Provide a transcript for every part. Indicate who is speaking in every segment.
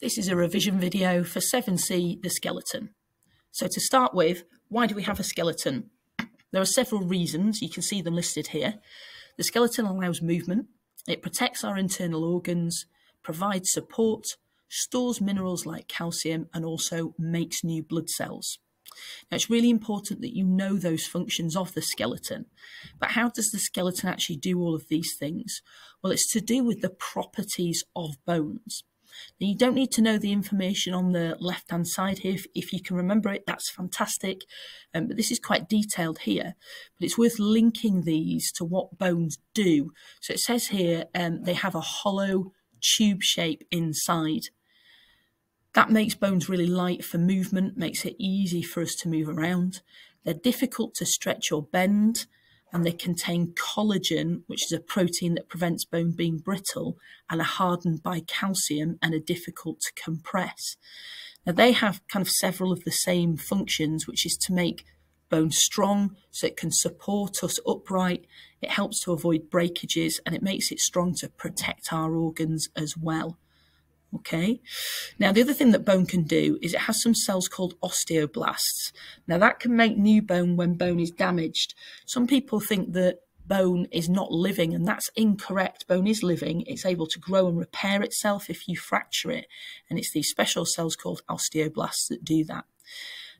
Speaker 1: This is a revision video for 7C, the skeleton. So to start with, why do we have a skeleton? There are several reasons, you can see them listed here. The skeleton allows movement, it protects our internal organs, provides support, stores minerals like calcium, and also makes new blood cells. Now, it's really important that you know those functions of the skeleton. But how does the skeleton actually do all of these things? Well, it's to do with the properties of bones. Now, you don't need to know the information on the left hand side here. If, if you can remember it, that's fantastic. Um, but this is quite detailed here. But it's worth linking these to what bones do. So it says here um, they have a hollow tube shape inside. That makes bones really light for movement, makes it easy for us to move around. They're difficult to stretch or bend, and they contain collagen, which is a protein that prevents bone being brittle, and are hardened by calcium and are difficult to compress. Now, they have kind of several of the same functions, which is to make bone strong so it can support us upright. It helps to avoid breakages and it makes it strong to protect our organs as well. Okay. Now, the other thing that bone can do is it has some cells called osteoblasts. Now, that can make new bone when bone is damaged. Some people think that bone is not living, and that's incorrect. Bone is living. It's able to grow and repair itself if you fracture it. And it's these special cells called osteoblasts that do that.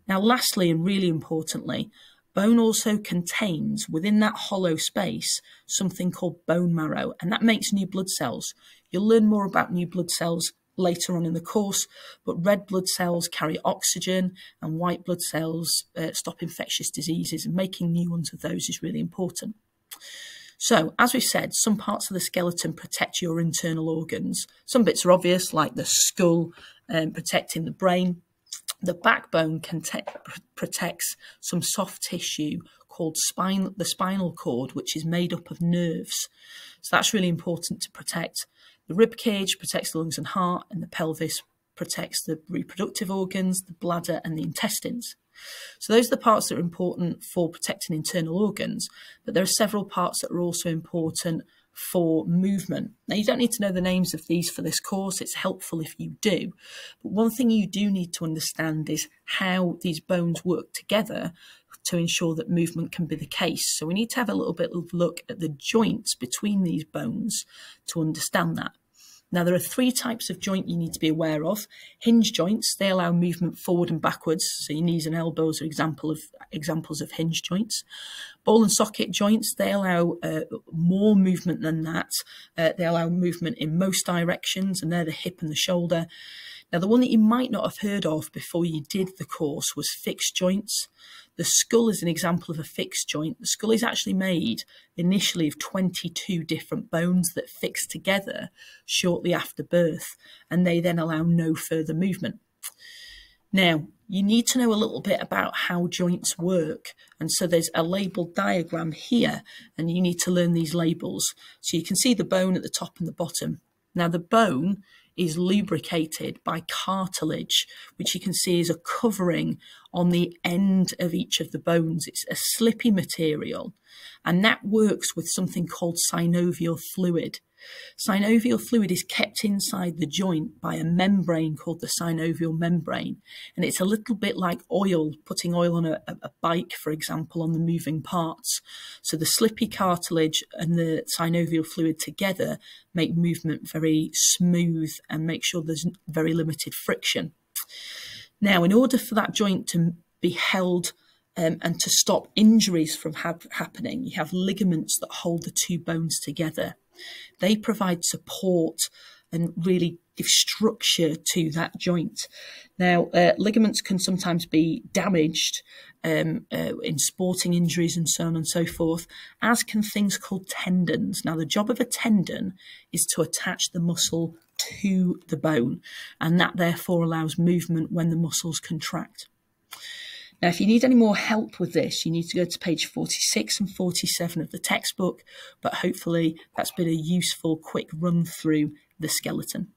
Speaker 1: Now, lastly, and really importantly, Bone also contains within that hollow space something called bone marrow, and that makes new blood cells. You'll learn more about new blood cells later on in the course, but red blood cells carry oxygen and white blood cells uh, stop infectious diseases, and making new ones of those is really important. So, as we said, some parts of the skeleton protect your internal organs. Some bits are obvious, like the skull um, protecting the brain. The backbone protects some soft tissue called spine, the spinal cord, which is made up of nerves. So that's really important to protect. The rib cage protects the lungs and heart, and the pelvis protects the reproductive organs, the bladder, and the intestines. So those are the parts that are important for protecting internal organs, but there are several parts that are also important for movement. Now, you don't need to know the names of these for this course, it's helpful if you do. But one thing you do need to understand is how these bones work together to ensure that movement can be the case. So, we need to have a little bit of look at the joints between these bones to understand that. Now, there are three types of joint you need to be aware of. Hinge joints, they allow movement forward and backwards. So your knees and elbows are example of, examples of hinge joints. Ball and socket joints, they allow uh, more movement than that. Uh, they allow movement in most directions, and they're the hip and the shoulder. Now, the one that you might not have heard of before you did the course was fixed joints. The skull is an example of a fixed joint. The skull is actually made initially of 22 different bones that fix together shortly after birth, and they then allow no further movement. Now, you need to know a little bit about how joints work. And so there's a labeled diagram here, and you need to learn these labels. So you can see the bone at the top and the bottom. Now, the bone is lubricated by cartilage, which you can see is a covering on the end of each of the bones. It's a slippy material, and that works with something called synovial fluid. Synovial fluid is kept inside the joint by a membrane called the synovial membrane. And it's a little bit like oil, putting oil on a, a, bike, for example, on the moving parts. So the slippy cartilage and the synovial fluid together make movement very smooth and make sure there's very limited friction. Now, in order for that joint to be held um, and to stop injuries from ha happening, you have ligaments that hold the two bones together. They provide support and really give structure to that joint. Now, uh, ligaments can sometimes be damaged um, uh, in sporting injuries and so on and so forth, as can things called tendons. Now, the job of a tendon is to attach the muscle to the bone, and that therefore allows movement when the muscles contract. Now, if you need any more help with this, you need to go to page 46 and 47 of the textbook, but hopefully that's been a useful quick run through the skeleton.